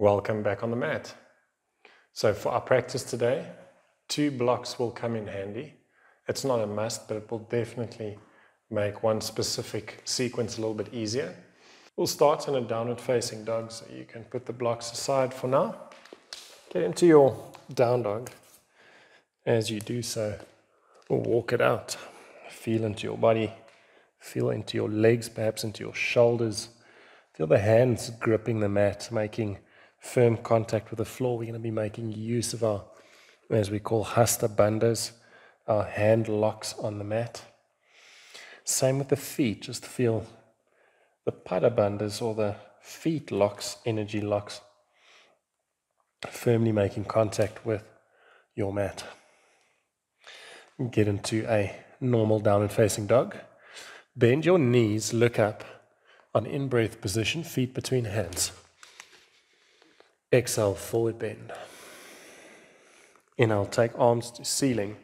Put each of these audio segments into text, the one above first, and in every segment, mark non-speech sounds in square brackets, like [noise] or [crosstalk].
Welcome back on the mat. So for our practice today, two blocks will come in handy. It's not a must, but it will definitely make one specific sequence a little bit easier. We'll start in a downward facing dog, so you can put the blocks aside for now. Get into your down dog. As you do so, walk it out. Feel into your body, feel into your legs, perhaps into your shoulders. Feel the hands gripping the mat, making firm contact with the floor. We're going to be making use of our, as we call, hasta bandhas, our hand locks on the mat. Same with the feet, just feel the pada bandhas or the feet locks, energy locks, firmly making contact with your mat. Get into a normal downward facing dog. Bend your knees, look up on in breath position, feet between hands. Exhale, forward bend. Inhale, take arms to ceiling.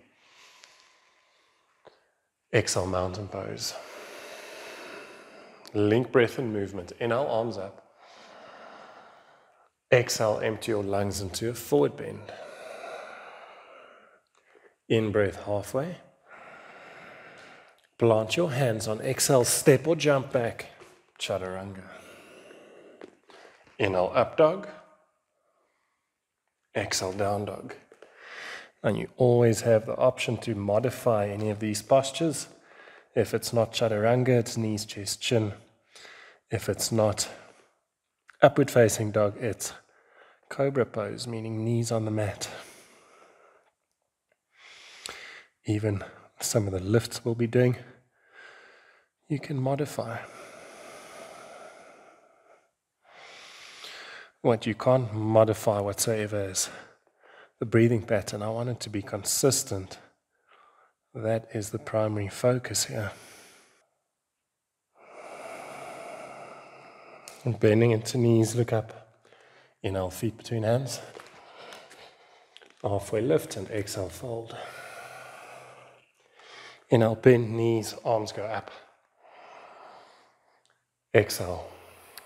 Exhale, mountain pose. Link breath and movement. Inhale, arms up. Exhale, empty your lungs into a forward bend. In breath halfway. Plant your hands on exhale, step or jump back. Chaturanga. Inhale, up dog. Exhale, down dog. And you always have the option to modify any of these postures. If it's not chaturanga, it's knees, chest, chin. If it's not upward facing dog, it's cobra pose, meaning knees on the mat. Even some of the lifts we'll be doing, you can modify. What you can't modify whatsoever is the breathing pattern. I want it to be consistent. That is the primary focus here. And bending into knees, look up. Inhale, feet between hands. Halfway lift and exhale, fold. Inhale, bend knees, arms go up. Exhale,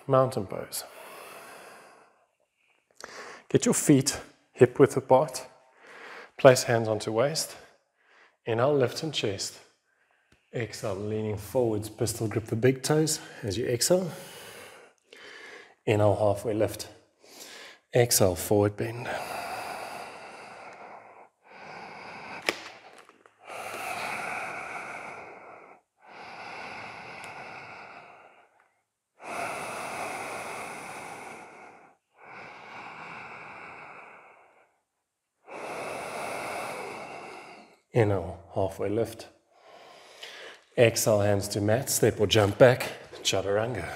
mountain pose. Get your feet hip width apart. Place hands onto waist. Inhale, lift and chest. Exhale, leaning forwards, pistol grip the big toes as you exhale. Inhale, halfway lift. Exhale, forward bend. Inhale, halfway lift. Exhale, hands to mat, step or jump back, chaturanga.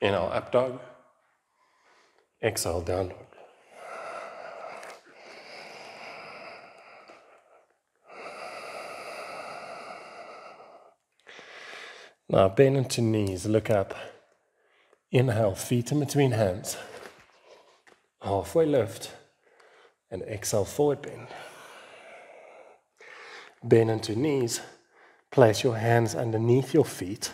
Inhale, up dog. Exhale, down dog. Now bend into knees, look up. Inhale, feet in between hands. Halfway lift. And exhale, forward bend bend into knees, place your hands underneath your feet.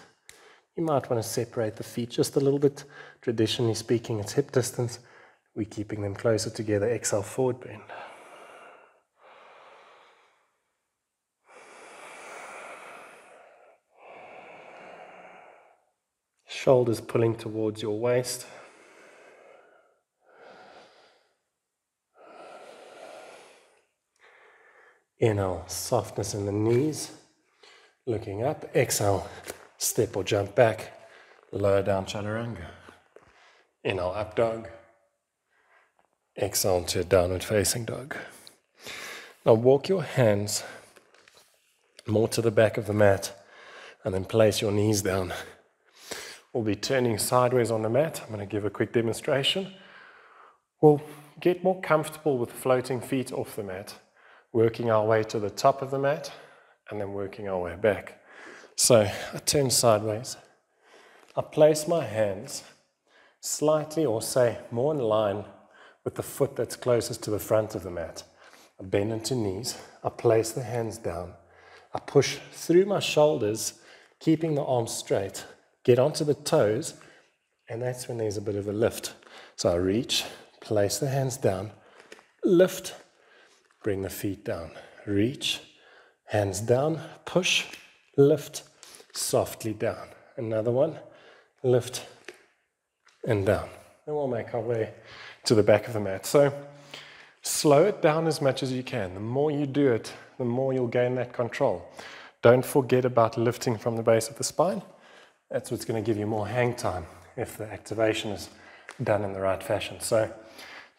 You might want to separate the feet just a little bit. Traditionally speaking, it's hip distance. We're keeping them closer together. Exhale, forward bend. Shoulders pulling towards your waist. Inhale, softness in the knees, looking up. Exhale, step or jump back, lower down chaturanga. Inhale, up dog. Exhale to downward facing dog. Now walk your hands more to the back of the mat and then place your knees down. We'll be turning sideways on the mat. I'm going to give a quick demonstration. We'll get more comfortable with floating feet off the mat working our way to the top of the mat and then working our way back. So I turn sideways. I place my hands slightly or say more in line with the foot that's closest to the front of the mat. I bend into knees. I place the hands down. I push through my shoulders, keeping the arms straight. Get onto the toes And that's when there's a bit of a lift. So I reach, place the hands down, lift, bring the feet down, reach, hands down, push, lift, softly down. Another one, lift, and down. And we'll make our way to the back of the mat. So slow it down as much as you can. The more you do it, the more you'll gain that control. Don't forget about lifting from the base of the spine. That's what's going to give you more hang time if the activation is done in the right fashion. So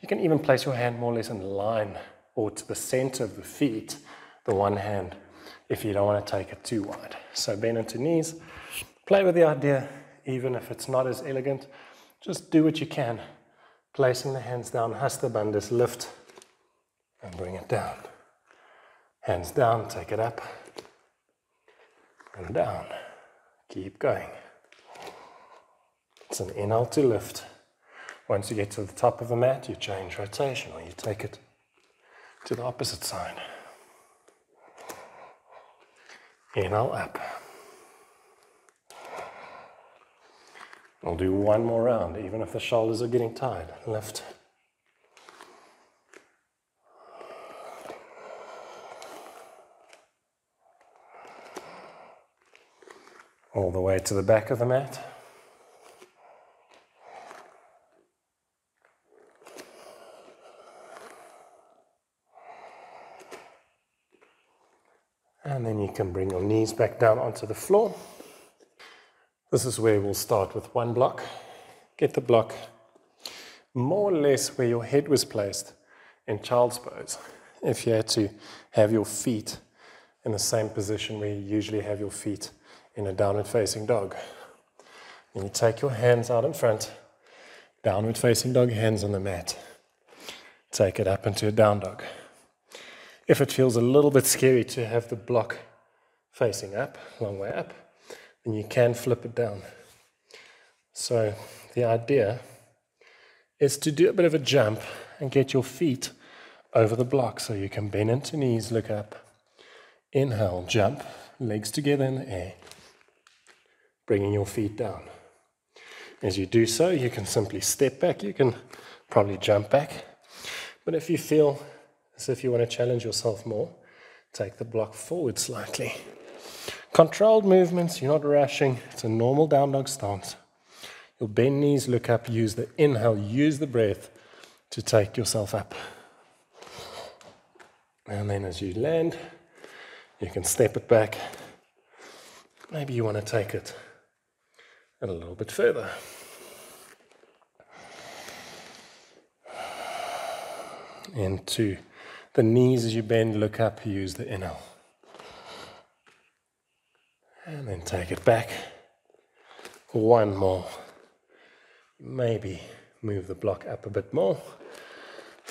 you can even place your hand more or less in line or to the center of the feet, the one hand, if you don't want to take it too wide. So bend into knees, play with the idea, even if it's not as elegant, just do what you can. Placing the hands down, hasta bandhas, lift and bring it down. Hands down, take it up and down. Keep going. It's an inhale to lift. Once you get to the top of the mat, you change rotation or you take it to the opposite side. Inhale up. I'll do one more round, even if the shoulders are getting tired. Lift. All the way to the back of the mat. And then you can bring your knees back down onto the floor. This is where we'll start with one block. Get the block more or less where your head was placed in child's pose. If you had to have your feet in the same position where you usually have your feet in a downward facing dog. And you take your hands out in front, downward facing dog, hands on the mat. Take it up into a down dog. If it feels a little bit scary to have the block facing up, long way up, then you can flip it down. So the idea is to do a bit of a jump and get your feet over the block so you can bend into knees, look up, inhale, jump, legs together in the air, bringing your feet down. As you do so, you can simply step back, you can probably jump back. But if you feel so if you want to challenge yourself more, take the block forward slightly. Controlled movements, you're not rushing. It's a normal down dog stance. You'll bend knees, look up, use the inhale, use the breath to take yourself up. And then as you land, you can step it back. Maybe you want to take it a little bit further. Into the knees as you bend, look up, use the inhale. And then take it back. One more. Maybe move the block up a bit more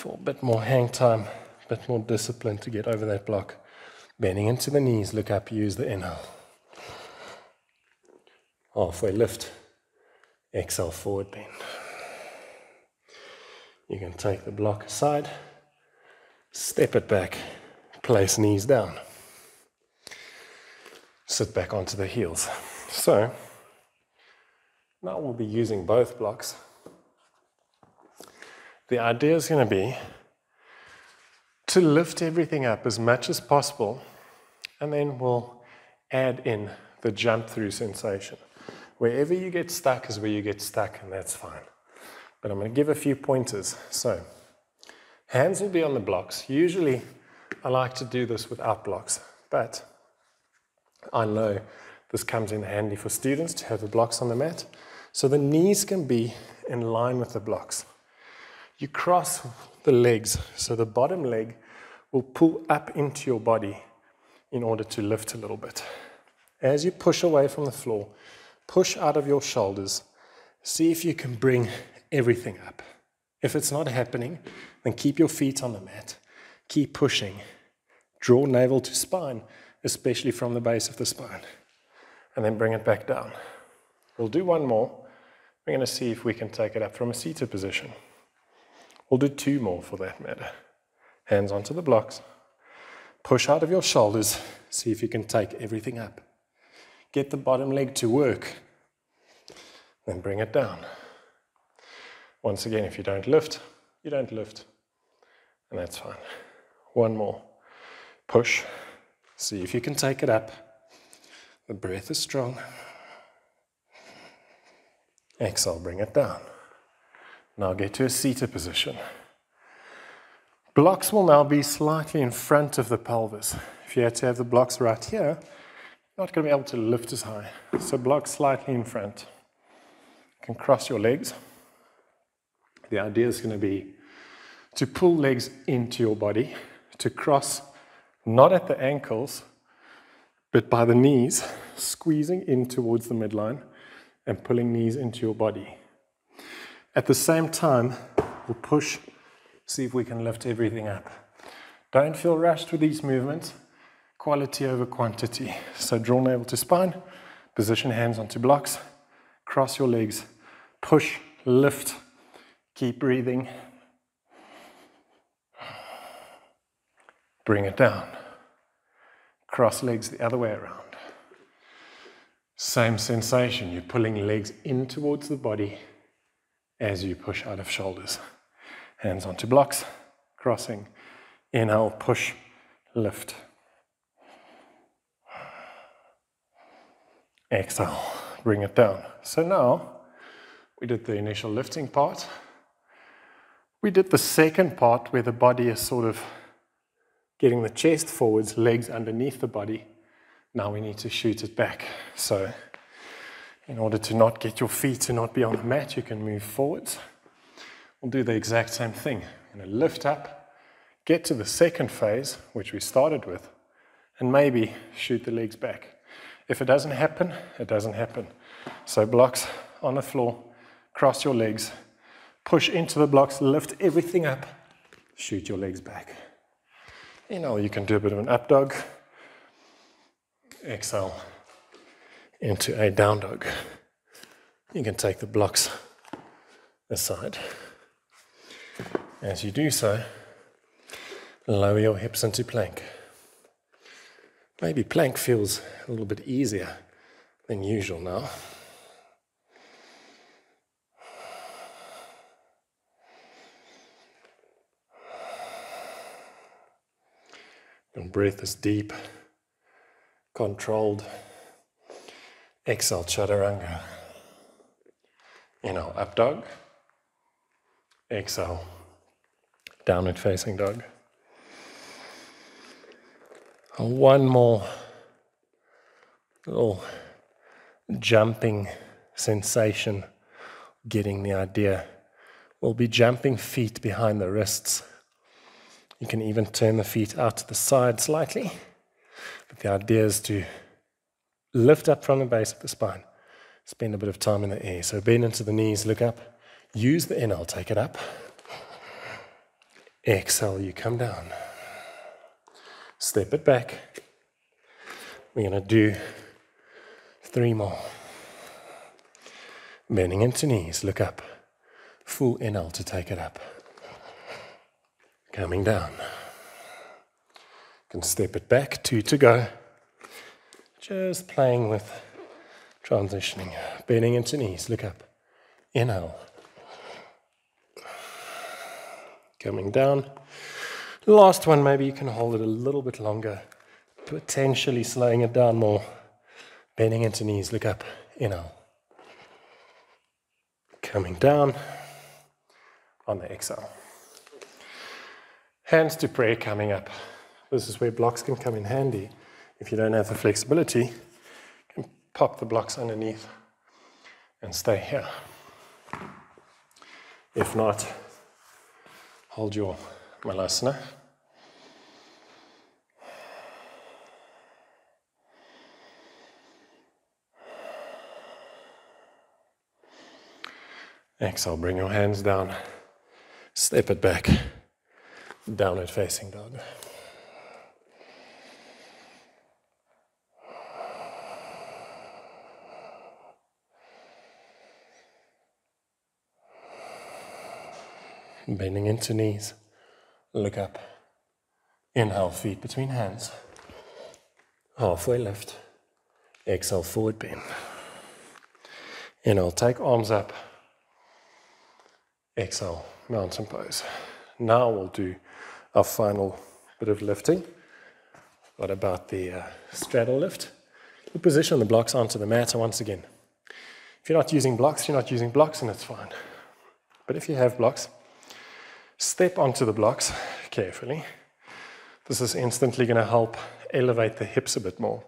for a bit more hang time, a bit more discipline to get over that block. Bending into the knees, look up, use the inhale. Halfway lift, exhale, forward bend. You can take the block aside. Step it back, place knees down. Sit back onto the heels. So, now we'll be using both blocks. The idea is going to be to lift everything up as much as possible, and then we'll add in the jump through sensation. Wherever you get stuck is where you get stuck, and that's fine. But I'm going to give a few pointers. So, Hands will be on the blocks. Usually, I like to do this without blocks, but I know this comes in handy for students to have the blocks on the mat. So the knees can be in line with the blocks. You cross the legs, so the bottom leg will pull up into your body in order to lift a little bit. As you push away from the floor, push out of your shoulders. See if you can bring everything up. If it's not happening, then keep your feet on the mat. Keep pushing. Draw navel to spine, especially from the base of the spine. And then bring it back down. We'll do one more. We're going to see if we can take it up from a seated position. We'll do two more for that matter. Hands onto the blocks. Push out of your shoulders. See if you can take everything up. Get the bottom leg to work. Then bring it down. Once again, if you don't lift, you don't lift. And that's fine. One more. Push. See if you can take it up. The breath is strong. Exhale, bring it down. Now get to a seated position. Blocks will now be slightly in front of the pelvis. If you had to have the blocks right here, you're not going to be able to lift as high. So blocks slightly in front. You can cross your legs. The idea is going to be to pull legs into your body, to cross not at the ankles, but by the knees, squeezing in towards the midline and pulling knees into your body. At the same time, we'll push, see if we can lift everything up. Don't feel rushed with these movements. Quality over quantity. So draw navel to spine, position hands onto blocks, cross your legs, push, lift, keep breathing. Bring it down. Cross legs the other way around. Same sensation, you're pulling legs in towards the body as you push out of shoulders. Hands onto blocks, crossing. Inhale, push, lift. Exhale, bring it down. So now we did the initial lifting part. We did the second part where the body is sort of getting the chest forwards, legs underneath the body. Now we need to shoot it back. So, in order to not get your feet to not be on the mat, you can move forwards. We'll do the exact same thing. I'm going to lift up, get to the second phase, which we started with, and maybe shoot the legs back. If it doesn't happen, it doesn't happen. So, blocks on the floor, cross your legs, push into the blocks, lift everything up, shoot your legs back. You know, you can do a bit of an up dog, exhale into a down dog. You can take the blocks aside. As you do so, lower your hips into plank. Maybe plank feels a little bit easier than usual now. Your breath is deep, controlled. Exhale, chaturanga. Inhale, up dog. Exhale, downward facing dog. One more little jumping sensation, getting the idea. We'll be jumping feet behind the wrists. You can even turn the feet out to the side slightly. But the idea is to lift up from the base of the spine, spend a bit of time in the air. So bend into the knees, look up, use the inhale, take it up. Exhale, you come down. Step it back. We're going to do three more. Bending into knees, look up. Full inhale to take it up coming down. Can step it back, two to go. Just playing with transitioning, bending into knees, look up. Inhale. Coming down. Last one, maybe you can hold it a little bit longer, potentially slowing it down more. Bending into knees, look up. Inhale. Coming down on the exhale. Hands to prayer coming up. This is where blocks can come in handy. If you don't have the flexibility, you can pop the blocks underneath and stay here. If not, hold your malasana. Exhale, bring your hands down, step it back downward facing dog. Bending into knees, look up. Inhale, feet between hands. Halfway lift. Exhale, forward bend. Inhale, take arms up. Exhale, mountain pose. Now we'll do our final bit of lifting. What about the uh, straddle lift? Position the blocks onto the mat once again. If you're not using blocks, you're not using blocks, and it's fine. But if you have blocks, step onto the blocks carefully. This is instantly going to help elevate the hips a bit more.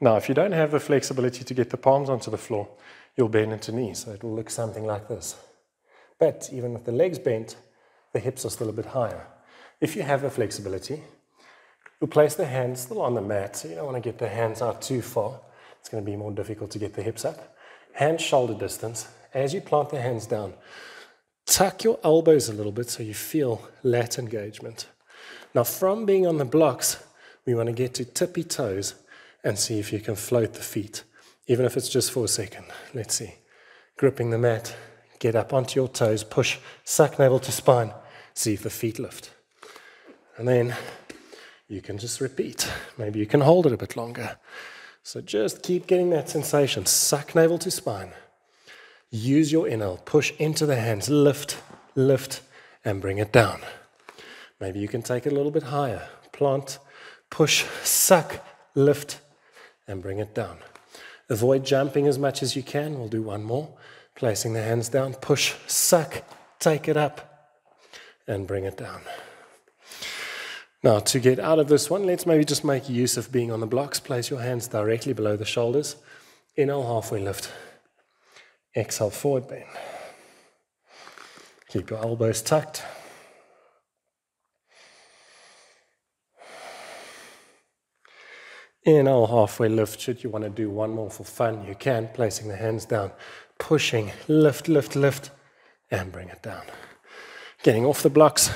Now, if you don't have the flexibility to get the palms onto the floor, you'll bend into knees. So it will look something like this. But even with the legs bent, the hips are still a bit higher. If you have the flexibility, you'll place the hands still on the mat. So you don't want to get the hands out too far. It's going to be more difficult to get the hips up. Hand shoulder distance. As you plant the hands down, tuck your elbows a little bit so you feel lat engagement. Now, from being on the blocks, we want to get to tippy toes and see if you can float the feet, even if it's just for a second. Let's see. Gripping the mat, get up onto your toes, push, suck navel to spine, see if the feet lift. And then you can just repeat. Maybe you can hold it a bit longer. So just keep getting that sensation. Suck navel to spine. Use your inhale, push into the hands, lift, lift, and bring it down. Maybe you can take it a little bit higher. Plant, push, suck, lift, and bring it down. Avoid jumping as much as you can. We'll do one more. Placing the hands down, push, suck, take it up, and bring it down. Now, to get out of this one, let's maybe just make use of being on the blocks. Place your hands directly below the shoulders. Inhale, halfway lift. Exhale, forward bend. Keep your elbows tucked. Inhale, halfway lift. Should you want to do one more for fun, you can, placing the hands down, pushing, lift, lift, lift, and bring it down. Getting off the blocks,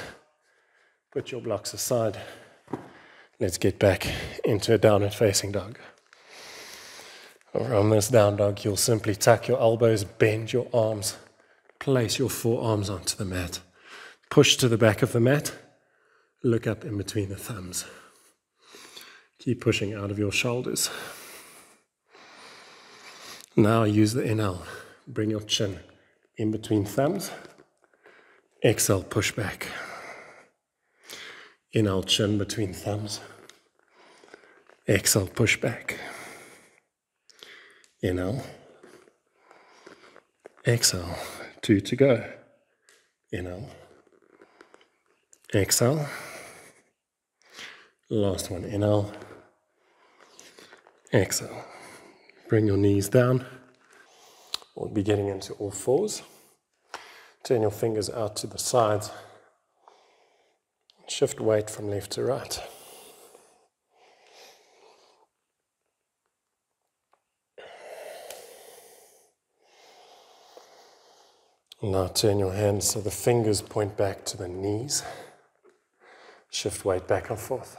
put your blocks aside. Let's get back into a downward facing dog. From this down dog, you'll simply tuck your elbows, bend your arms, place your forearms onto the mat, push to the back of the mat, look up in between the thumbs. Keep pushing out of your shoulders. Now use the inhale. Bring your chin in between thumbs. Exhale, push back. Inhale, chin between thumbs. Exhale, push back. Inhale. Exhale. Two to go. Inhale. Exhale. Last one. Inhale. Exhale. Bring your knees down. We'll be getting into all fours. Turn your fingers out to the sides. Shift weight from left to right. Now turn your hands so the fingers point back to the knees. Shift weight back and forth.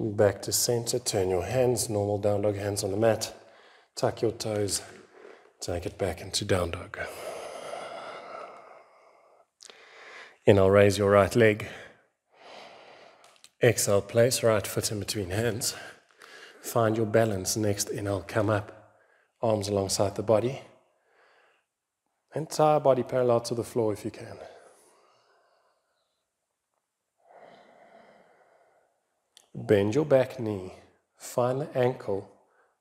Back to center, turn your hands, normal down dog hands on the mat. Tuck your toes, take it back into down dog. Inhale, raise your right leg. Exhale, place right foot in between hands. Find your balance. Next inhale, come up, arms alongside the body. Entire body parallel to the floor if you can. Bend your back knee. Find the ankle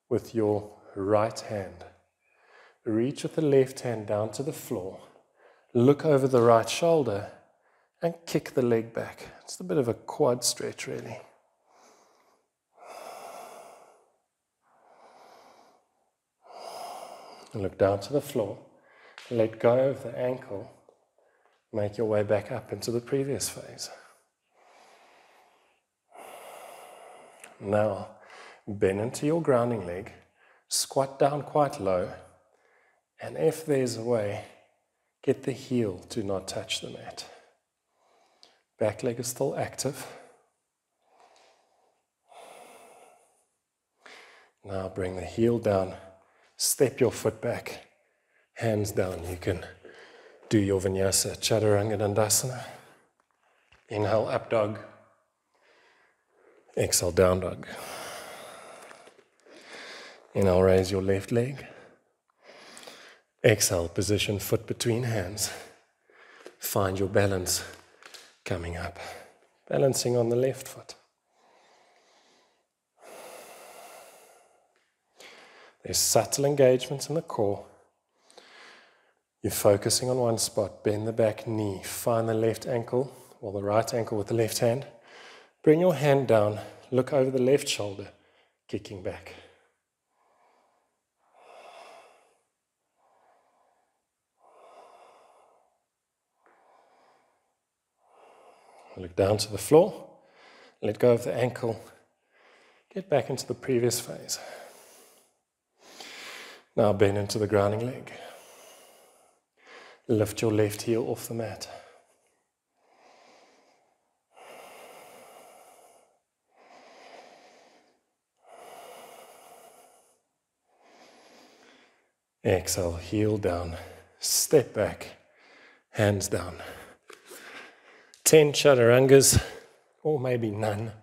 with your right hand. Reach with the left hand down to the floor. Look over the right shoulder and kick the leg back. It's a bit of a quad stretch, really. Look down to the floor. Let go of the ankle. Make your way back up into the previous phase. Now, bend into your grounding leg, squat down quite low, and if there's a way, get the heel to not touch the mat. Back leg is still active. Now bring the heel down, step your foot back, Hands down, you can do your vinyasa, chaturanga dandasana. Inhale, up dog. Exhale, down dog. Inhale, raise your left leg. Exhale, position foot between hands. Find your balance coming up. Balancing on the left foot. There's subtle engagements in the core. You're focusing on one spot. Bend the back knee. Find the left ankle or the right ankle with the left hand. Bring your hand down. Look over the left shoulder, kicking back. Look down to the floor. Let go of the ankle. Get back into the previous phase. Now bend into the grounding leg. Lift your left heel off the mat. Exhale, heel down, step back, hands down. 10 chaturangas, or maybe none,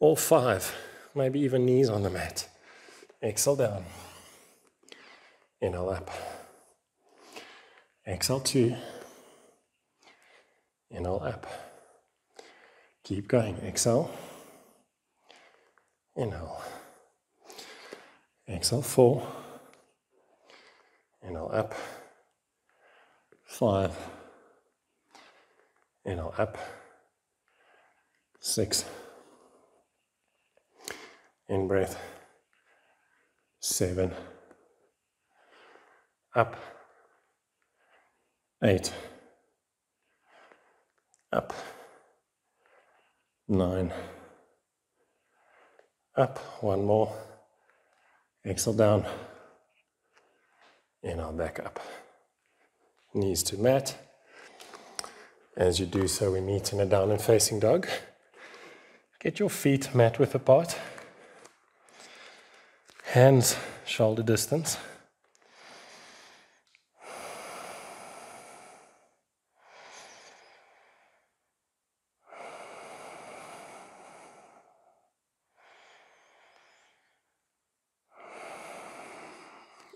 or five, maybe even knees on the mat. Exhale down, inhale up. Exhale two, inhale up. Keep going, exhale, inhale. Exhale four. Inhale up. Five. Inhale up. Six. In breath. Seven. Up. Eight. Up. Nine. Up. One more. Exhale down. Inhale back up. Knees to mat. As you do so, we meet in a down and facing dog. Get your feet mat width apart. Hands shoulder distance.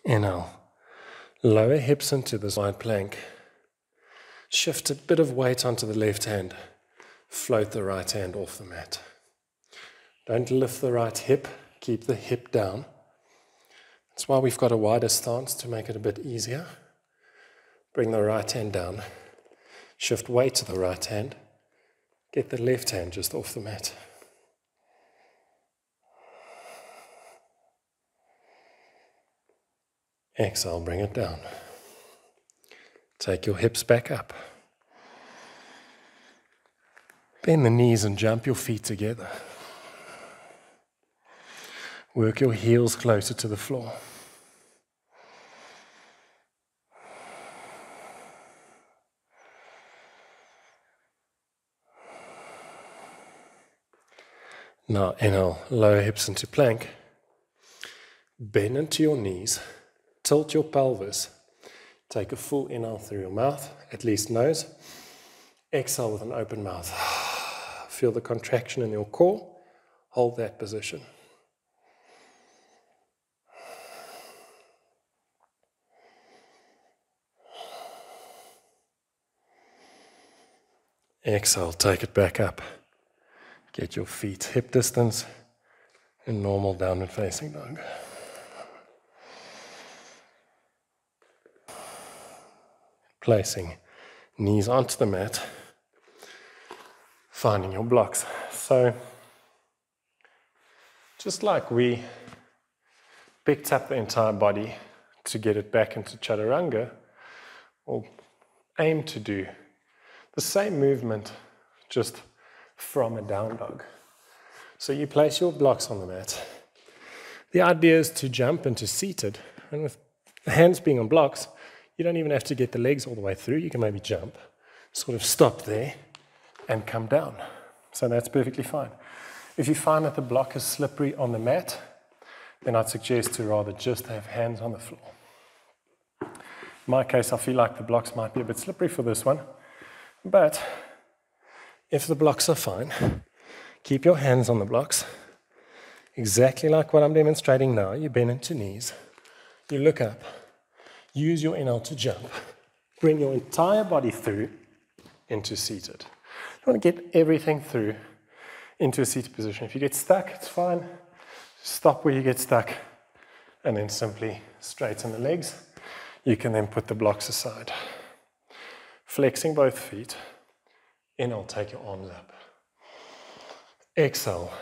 Inhale. Lower hips into the side plank. Shift a bit of weight onto the left hand. Float the right hand off the mat. Don't lift the right hip, keep the hip down. That's why we've got a wider stance to make it a bit easier. Bring the right hand down. Shift weight to the right hand. Get the left hand just off the mat. Exhale, bring it down. Take your hips back up. Bend the knees and jump your feet together. Work your heels closer to the floor. Now inhale, lower hips into plank. Bend into your knees. Tilt your pelvis. Take a full inhale through your mouth, at least nose. Exhale with an open mouth. [sighs] Feel the contraction in your core. Hold that position. Exhale, take it back up. Get your feet hip distance in normal downward facing dog. Placing knees onto the mat, finding your blocks. So, just like we picked up the entire body to get it back into chaturanga, or aim to do the same movement just from a down dog. So you place your blocks on the mat. The idea is to jump into seated, and with the hands being on blocks, you don't even have to get the legs all the way through. You can maybe jump, sort of stop there, and come down. So that's perfectly fine. If you find that the block is slippery on the mat, then I'd suggest to rather just have hands on the floor. In my case, I feel like the blocks might be a bit slippery for this one. But if the blocks are fine, keep your hands on the blocks. Exactly like what I'm demonstrating now. You bend into knees. You look up. Use your inhale to jump. Bring your entire body through into seated. You want to get everything through into a seated position. If you get stuck, it's fine. Stop where you get stuck and then simply straighten the legs. You can then put the blocks aside. Flexing both feet. Inhale, take your arms up. Exhale,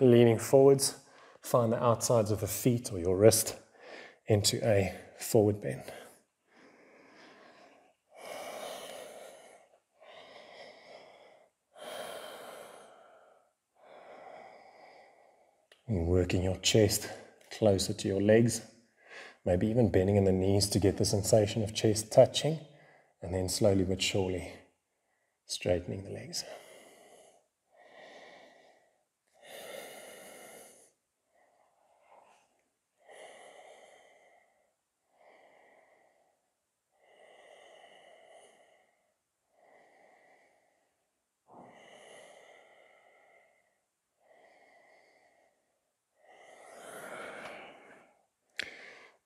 leaning forwards. Find the outsides of the feet or your wrist into a forward bend. Working your chest closer to your legs, maybe even bending in the knees to get the sensation of chest touching, and then slowly but surely straightening the legs.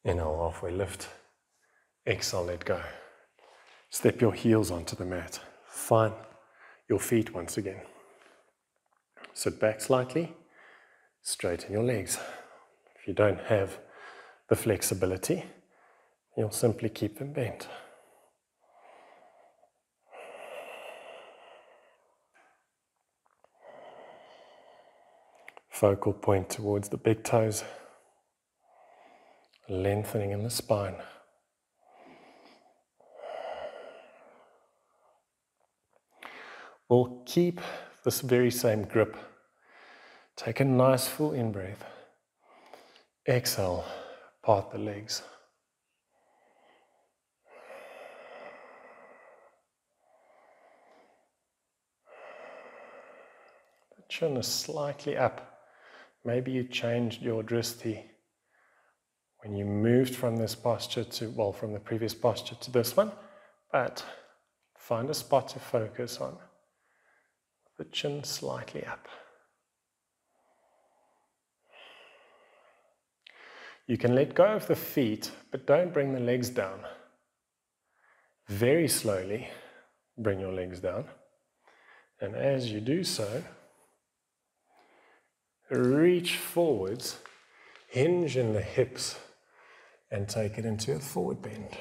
Inhale, halfway lift. Exhale, let go. Step your heels onto the mat. Find your feet once again. Sit back slightly. Straighten your legs. If you don't have the flexibility, you'll simply keep them bent. Focal point towards the big toes lengthening in the spine. We'll keep this very same grip. Take a nice full in breath. Exhale, part the legs. The chin is slightly up. Maybe you changed your drishti when you moved from this posture to, well, from the previous posture to this one, but find a spot to focus on. The chin slightly up. You can let go of the feet, but don't bring the legs down. Very slowly bring your legs down. And as you do so, reach forwards, hinge in the hips and take it into a forward bend.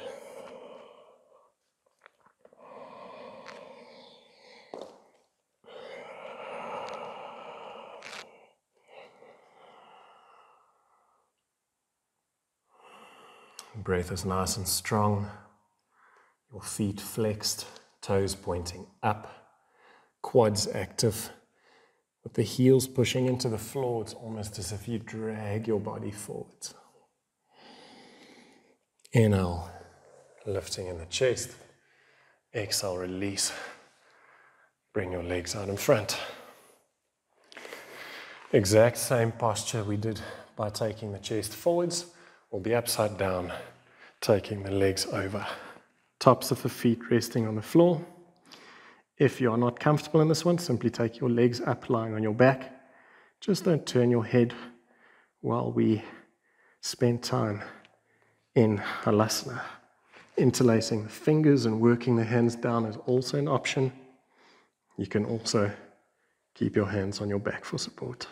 Breath is nice and strong. Your feet flexed, toes pointing up, quads active. With the heels pushing into the floor, it's almost as if you drag your body forwards. Inhale, lifting in the chest. Exhale, release. Bring your legs out in front. Exact same posture we did by taking the chest forwards. We'll be upside down, taking the legs over. Tops of the feet resting on the floor. If you are not comfortable in this one, simply take your legs up, lying on your back. Just don't turn your head while we spend time in halasana. Interlacing the fingers and working the hands down is also an option. You can also keep your hands on your back for support.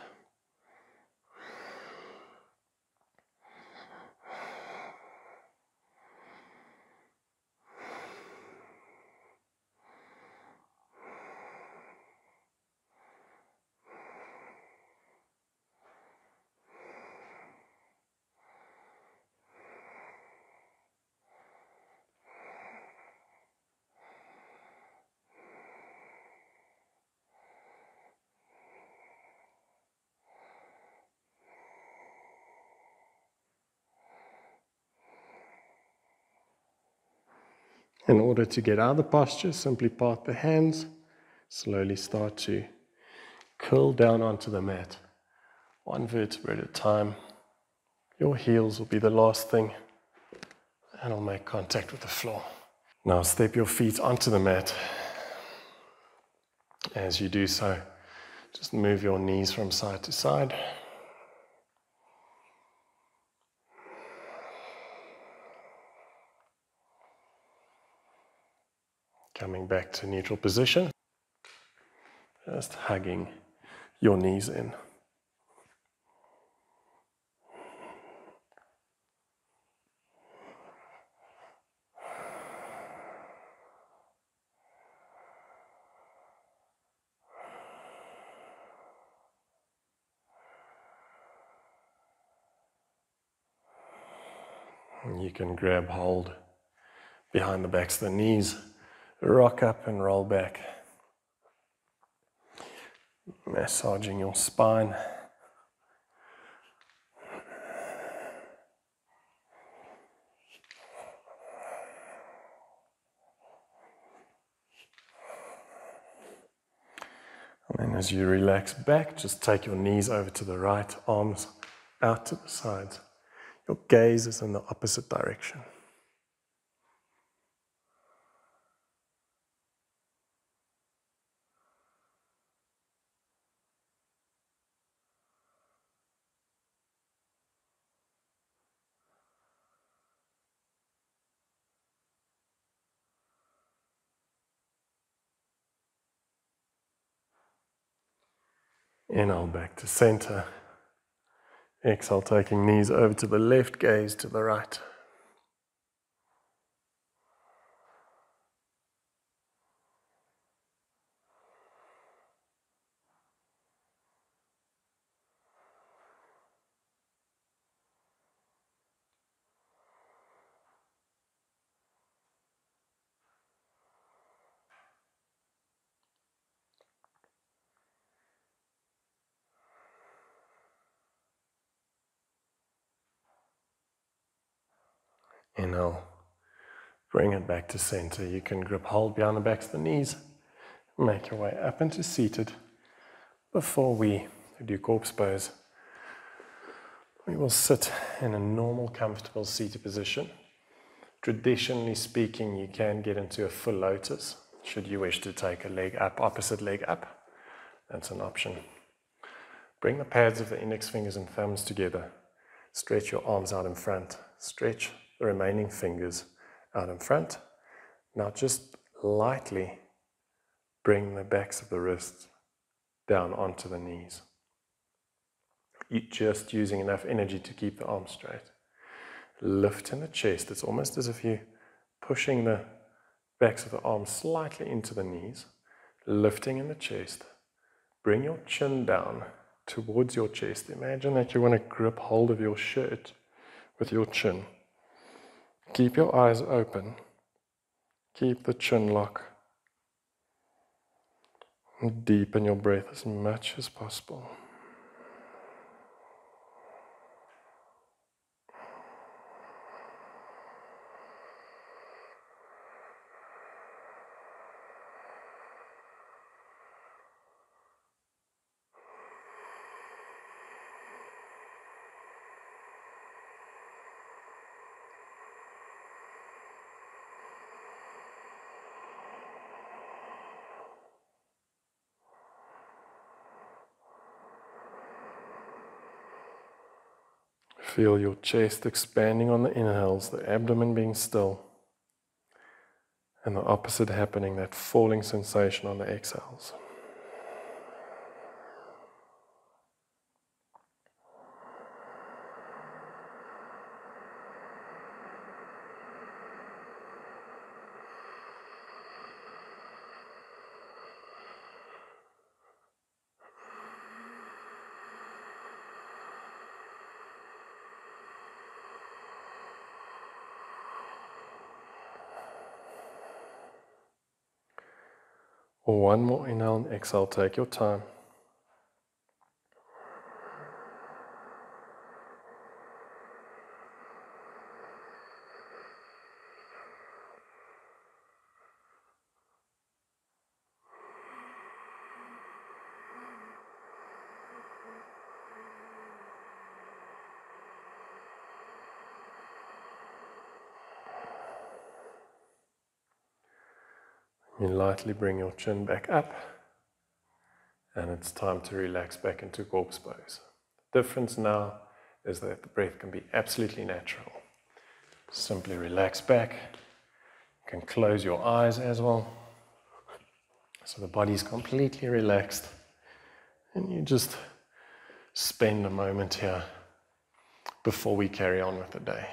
In order to get out of the posture, simply part the hands, slowly start to curl down onto the mat, one vertebra at a time. Your heels will be the last thing and it'll make contact with the floor. Now step your feet onto the mat. As you do so, just move your knees from side to side. Coming back to neutral position. Just hugging your knees in. You can grab hold behind the backs of the knees, rock up and roll back, massaging your spine. And then as you relax back, just take your knees over to the right, arms out to the sides. Your gaze is in the opposite direction. Inhale back to center. Exhale, taking knees over to the left, gaze to the right. Inhale. Bring it back to center. You can grip hold behind the backs of the knees. Make your way up into seated. Before we do corpse pose, we will sit in a normal, comfortable seated position. Traditionally speaking, you can get into a full lotus should you wish to take a leg up, opposite leg up. That's an option. Bring the pads of the index fingers and thumbs together. Stretch your arms out in front. Stretch the remaining fingers out in front. Now just lightly bring the backs of the wrists down onto the knees. Just using enough energy to keep the arms straight. Lift in the chest. It's almost as if you're pushing the backs of the arms slightly into the knees, lifting in the chest. Bring your chin down towards your chest. Imagine that you want to grip hold of your shirt with your chin. Keep your eyes open. Keep the chin lock. And deepen your breath as much as possible. Feel your chest expanding on the inhales, the abdomen being still, and the opposite happening, that falling sensation on the exhales. One more inhale and exhale, take your time. You lightly bring your chin back up, and it's time to relax back into corpse pose. The difference now is that the breath can be absolutely natural. Simply relax back. You can close your eyes as well. So the body's completely relaxed. And you just spend a moment here before we carry on with the day.